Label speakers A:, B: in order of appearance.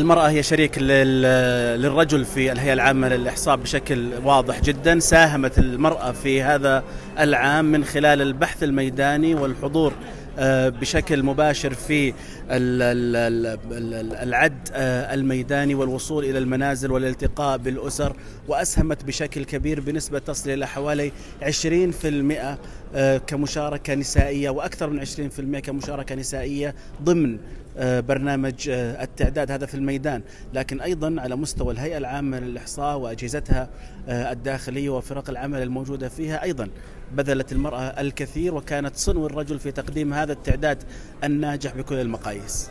A: المرأة هي شريك للرجل في الهيئة العامة للإحصاء بشكل واضح جدا. ساهمت المرأة في هذا العام من خلال البحث الميداني والحضور بشكل مباشر في العد الميداني والوصول إلى المنازل والالتقاء بالأسر. وأسهمت بشكل كبير بنسبة تصل إلى حوالي 20% كمشاركة نسائية وأكثر من 20% كمشاركة نسائية ضمن برنامج التعداد هذا في الميدان. لكن أيضا على مستوى الهيئة العامة للإحصاء وأجهزتها الداخلية وفرق العمل الموجودة فيها أيضا بذلت المرأة الكثير وكانت صنو الرجل في تقديم هذا التعداد الناجح بكل المقاييس.